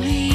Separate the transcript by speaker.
Speaker 1: me.